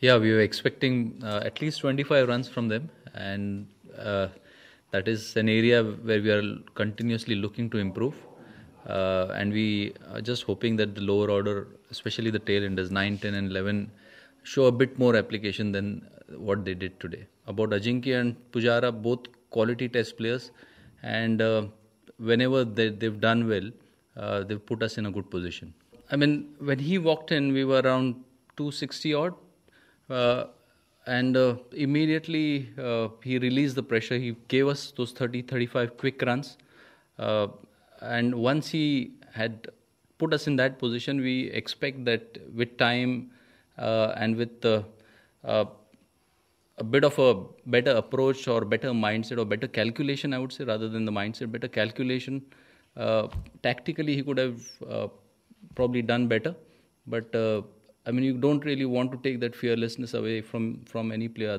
Yeah, we were expecting uh, at least 25 runs from them, and uh, that is an area where we are continuously looking to improve. Uh, and we are just hoping that the lower order, especially the tail enders 9, 10, and 11, show a bit more application than what they did today. About Ajinkya and Pujara, both quality test players, and uh, whenever they, they've done well, uh, they've put us in a good position. I mean, when he walked in, we were around 260 odd. Uh, and uh, immediately uh, he released the pressure. He gave us those 30, 35 quick runs. Uh, and once he had put us in that position, we expect that with time uh, and with uh, a bit of a better approach or better mindset or better calculation, I would say, rather than the mindset, better calculation. tactically, he could have probably done better. But I mean, you don't really want to take that fearlessness away from from any player.